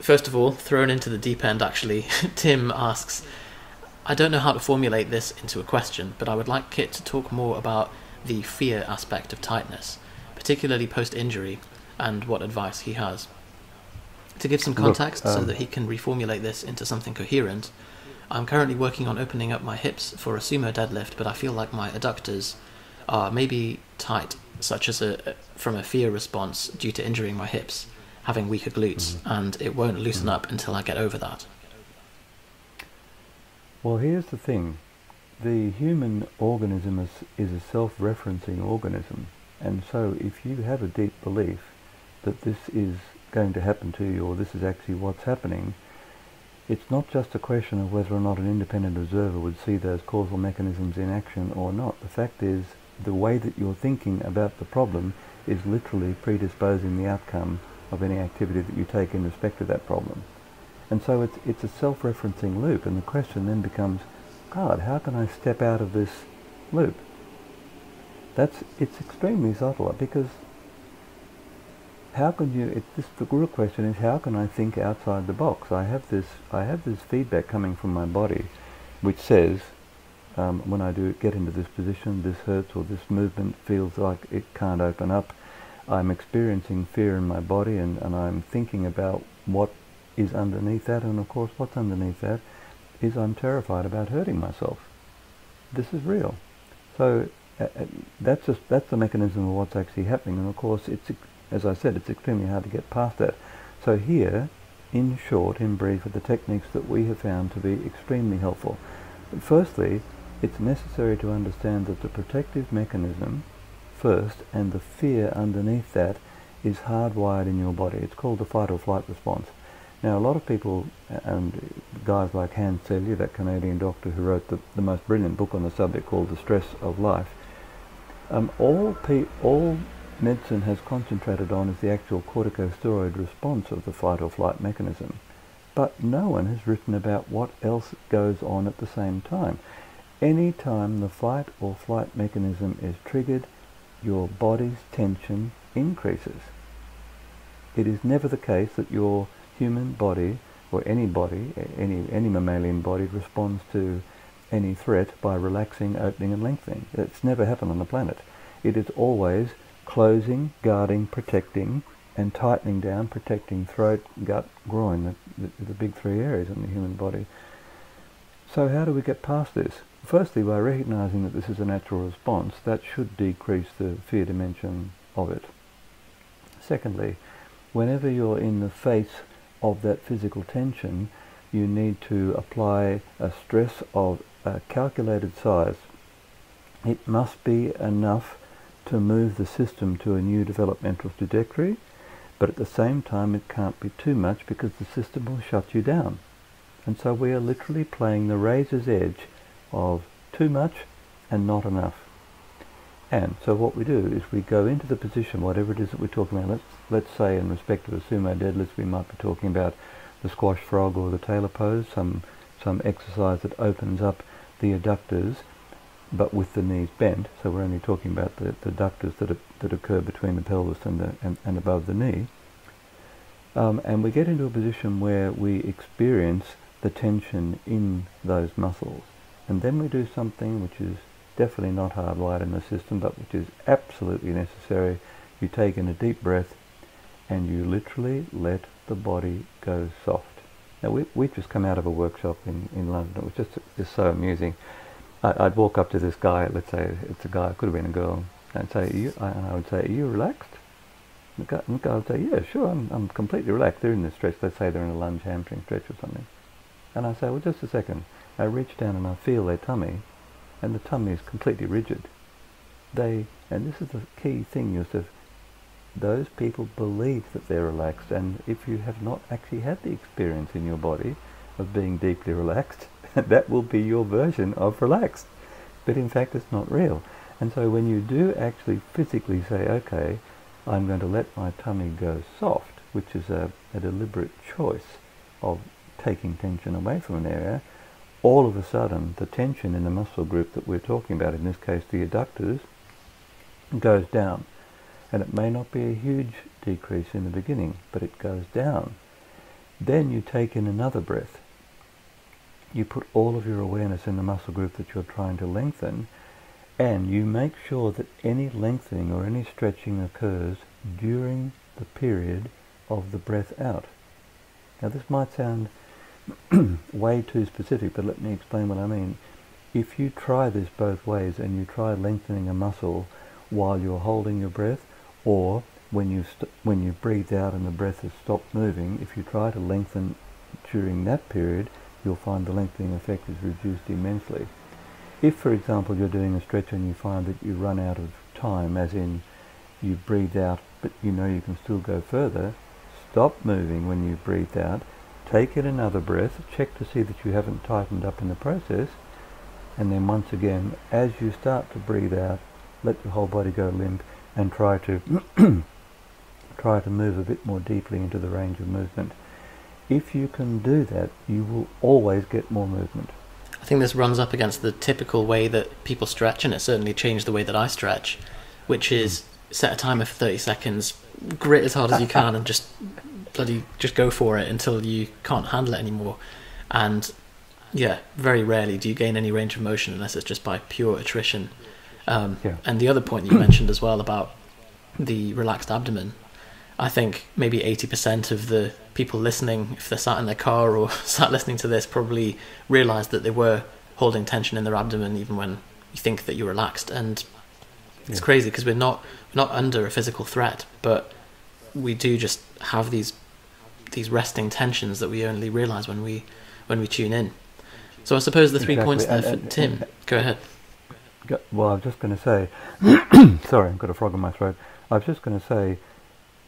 first of all, thrown into the deep end, actually, Tim asks, I don't know how to formulate this into a question, but I would like Kit to talk more about the fear aspect of tightness, particularly post injury, and what advice he has. To give some context Look, um, so that he can reformulate this into something coherent, I'm currently working on opening up my hips for a sumo deadlift, but I feel like my adductors are maybe tight, such as a from a fear response due to injuring my hips, having weaker glutes, Mm-hmm. and it won't loosen up until I get over that. Well, here's the thing. The human organism is, is a self-referencing organism. And so if you have a deep belief that this is going to happen to you or this is actually what's happening, it's not just a question of whether or not an independent observer would see those causal mechanisms in action or not. The fact is, the way that you're thinking about the problem is literally predisposing the outcome of any activity that you take in respect of that problem. And so it's, it's a self-referencing loop, and the question then becomes, God, how can I step out of this loop? That's, it's extremely subtle, because how can you, it, this, the real question is, how can I think outside the box? I have this, I have this feedback coming from my body, which says, um, when I do get into this position, this hurts or this movement feels like it can't open up. I'm experiencing fear in my body and, and I'm thinking about what is underneath that and of course what's underneath that is I'm terrified about hurting myself. This is real. So uh, uh, that's just that's the mechanism of what's actually happening and of course it's as I said it's extremely hard to get past that. So here in short in brief are the techniques that we have found to be extremely helpful. Firstly, it's necessary to understand that the protective mechanism first and the fear underneath that is hardwired in your body. It's called the fight or flight response. Now, a lot of people, and guys like Hans Selye, that Canadian doctor who wrote the, the most brilliant book on the subject called The Stress of Life, um, all, all medicine has concentrated on is the actual corticosteroid response of the fight or flight mechanism. But no one has written about what else goes on at the same time. Any time the fight or flight mechanism is triggered, your body's tension increases. It is never the case that your human body or any body, any, any mammalian body responds to any threat by relaxing, opening and lengthening. It's never happened on the planet. It is always closing, guarding, protecting and tightening down, protecting throat, gut, groin, the, the, the big three areas in the human body. So how do we get past this? Firstly, by recognizing that this is a natural response, that should decrease the fear dimension of it. Secondly, whenever you're in the face of that physical tension, you need to apply a stress of a calculated size. It must be enough to move the system to a new developmental trajectory, but at the same time it can't be too much because the system will shut you down. And so we are literally playing the razor's edge of too much and not enough. And so what we do is we go into the position, whatever it is that we're talking about. Let's, let's say in respect of a sumo deadlift, we might be talking about the squash frog or the tailor pose, some, some exercise that opens up the adductors, but with the knees bent. So we're only talking about the, the adductors that, that occur between the pelvis and, the, and, and above the knee. Um, and we get into a position where we experience the tension in those muscles. And then we do something which is definitely not hardwired in the system, but which is absolutely necessary. You take in a deep breath and you literally let the body go soft. Now, we, we've just come out of a workshop in, in London. It was just, just so amusing. I, I'd walk up to this guy, let's say it's a guy, it could have been a girl, and say, you, I, would say, are you relaxed? And the guy, and the guy would say, yeah, sure, I'm, I'm completely relaxed. They're in the stretch. Let's say they're in a lunge hamstring stretch or something. And I say, well, just a second. I reach down and I feel their tummy, and the tummy is completely rigid. They, and this is the key thing, Yusef, those people believe that they're relaxed, and if you have not actually had the experience in your body of being deeply relaxed, that will be your version of relaxed. But in fact, it's not real. And so when you do actually physically say, okay, I'm going to let my tummy go soft, which is a, a deliberate choice of taking tension away from an area, all of a sudden the tension in the muscle group that we're talking about, in this case the adductors, goes down. And it may not be a huge decrease in the beginning, but it goes down. Then you take in another breath. You put all of your awareness in the muscle group that you're trying to lengthen, and you make sure that any lengthening or any stretching occurs during the period of the breath out. Now, this might sound way too specific, but let me explain what I mean. If you try this both ways and you try lengthening a muscle while you're holding your breath, or when you when you breathe out and the breath has stopped moving, if you try to lengthen during that period, you'll find the lengthening effect is reduced immensely. If, for example, you're doing a stretch and you find that you run out of time, as in you breathe out but you know you can still go further, stop moving when you breathe out, take in another breath, check to see that you haven't tightened up in the process, and then once again, as you start to breathe out, let your whole body go limp and try to try to move a bit more deeply into the range of movement. If you can do that, you will always get more movement. I think this runs up against the typical way that people stretch, and it certainly changed the way that I stretch, which is hmm. set a timer for 30 seconds, grit as hard as you can, and just bloody just go for it until you can't handle it anymore. And yeah, very rarely do you gain any range of motion unless it's just by pure attrition. Um, Yeah. And the other point that you mentioned as well about the relaxed abdomen, I think maybe 80% of the people listening, if they're sat in their car or sat listening to this, probably realised that they were holding tension in their abdomen even when you think that you're relaxed. And it's Yeah. crazy because we're not we're not under a physical threat, but we do just have these these resting tensions that we only realise when we when we tune in. So I suppose the three Exactly, points there and- uh, for and- Tim. and- Go ahead. Well, I was just going to say, sorry, I've got a frog in my throat. I was just going to say,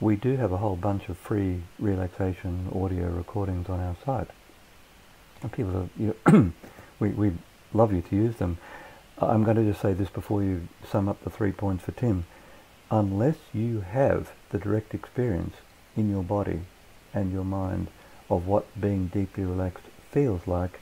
we do have a whole bunch of free relaxation audio recordings on our site. And people are, you we, we love you to use them. I'm going to just say this before you sum up the three points for Tim. Unless you have the direct experience in your body and your mind of what being deeply relaxed feels like,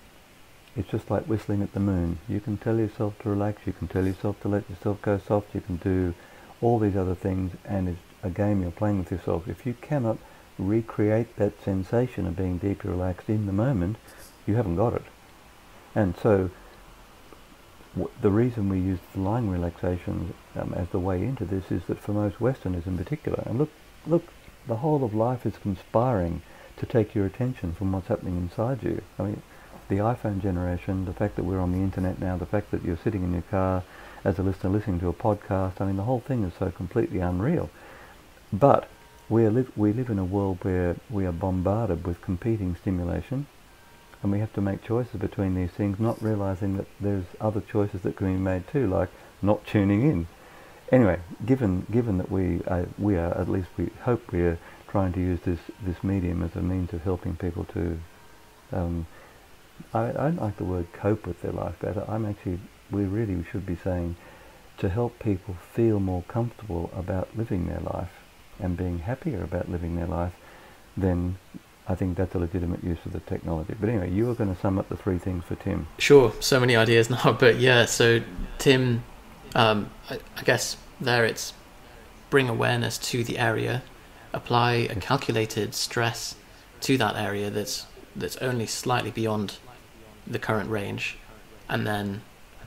it's just like whistling at the moon. You can tell yourself to relax, you can tell yourself to let yourself go soft, you can do all these other things, and it's a game you're playing with yourself. If you cannot recreate that sensation of being deeply relaxed in the moment, you haven't got it. And so, the reason we use the lying relaxation um, as the way into this is that for most Westerners in particular, and look, look, the whole of life is conspiring to take your attention from what's happening inside you. I mean, the iPhone generation, the fact that we're on the internet now, the fact that you're sitting in your car as a listener listening to a podcast, I mean, the whole thing is so completely unreal. But we, live, we live in a world where we are bombarded with competing stimulation, and we have to make choices between these things, not realizing that there's other choices that can be made too, like not tuning in. Anyway, given given that we uh, we are at least we hope we are trying to use this this medium as a means of helping people to um, I, I don't like the word cope with their life better. I'm actually, we really should be saying to help people feel more comfortable about living their life and being happier about living their life, then I think that's a legitimate use of the technology. But anyway, you were going to sum up the three things for Tim. Sure, so many ideas now, but yeah. So Tim, um, I, I guess there it's bring awareness to the area, apply a calculated stress to that area that's that's only slightly beyond the current range, and then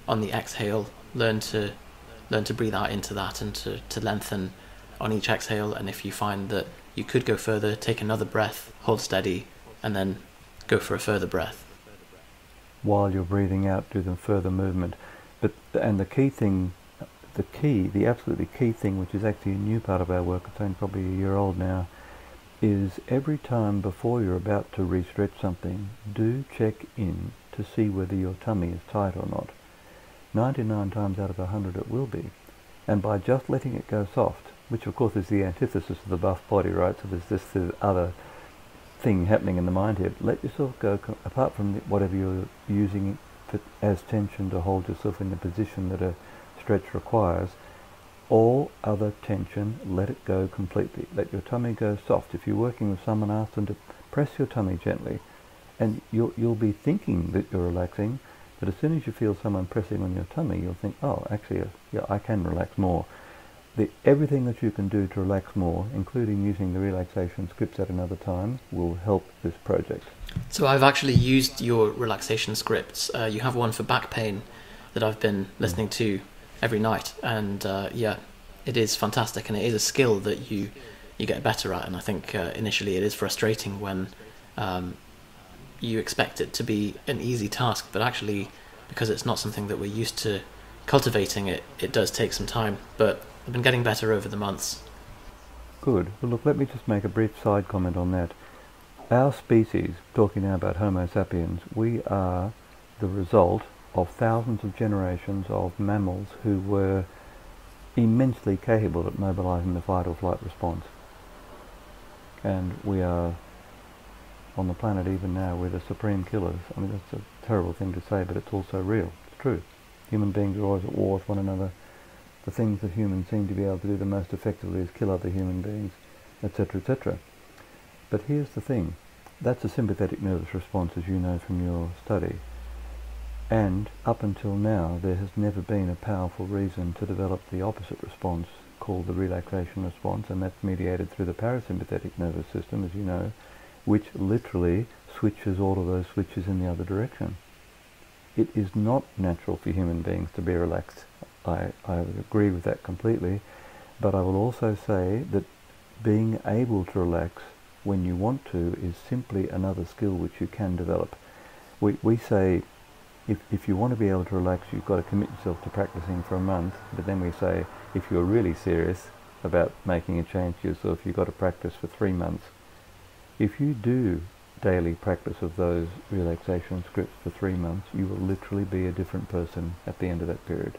on the exhale, learn to learn to breathe out into that and to, to lengthen on each exhale. And if you find that you could go further, take another breath, hold steady, and then go for a further breath. While you're breathing out, do the further movement. But and the key thing, the key, the absolutely key thing, which is actually a new part of our work, it's only probably a year old now, is every time before you're about to re-stretch something, do check in to see whether your tummy is tight or not. 99 times out of 100 it will be. And by just letting it go soft, which of course is the antithesis of the buff body, right? So there's this, this other thing happening in the mind here. Let yourself go, apart from whatever you're using as tension to hold yourself in the position that a stretch requires, all other tension, let it go completely. Let your tummy go soft. If you're working with someone, ask them to press your tummy gently. And you'll, you'll be thinking that you're relaxing, but as soon as you feel someone pressing on your tummy, you'll think, oh, actually, yeah, I can relax more. The, everything that you can do to relax more, including using the relaxation scripts at another time, will help this project. So I've actually used your relaxation scripts. Uh, you have one for back pain that I've been listening to every night, and uh, yeah, it is fantastic, and it is a skill that you you get better at. And I think uh, initially it is frustrating when um, you expect it to be an easy task, but actually, because it's not something that we're used to cultivating, it it does take some time. But I've been getting better over the months. Good. Well, look, let me just make a brief side comment on that. Our species, talking now about Homo sapiens, we are the result of thousands of generations of mammals who were immensely capable at mobilizing the fight or flight response. And we are on the planet even now, we're the supreme killers. I mean, that's a terrible thing to say, but it's also real. It's true. Human beings are always at war with one another. The things that humans seem to be able to do the most effectively is kill other human beings, etc., etc. But here's the thing. That's a sympathetic nervous response, as you know from your study. And up until now, there has never been a powerful reason to develop the opposite response called the relaxation response, and that's mediated through the parasympathetic nervous system, as you know, which literally switches all of those switches in the other direction. It is not natural for human beings to be relaxed. I, I agree with that completely, but I will also say that being able to relax when you want to is simply another skill which you can develop. We, we say if, if you want to be able to relax, you've got to commit yourself to practicing for a month. But then we say, if you're really serious about making a change to yourself, you've got to practice for three months. If you do daily practice of those relaxation scripts for three months, you will literally be a different person at the end of that period.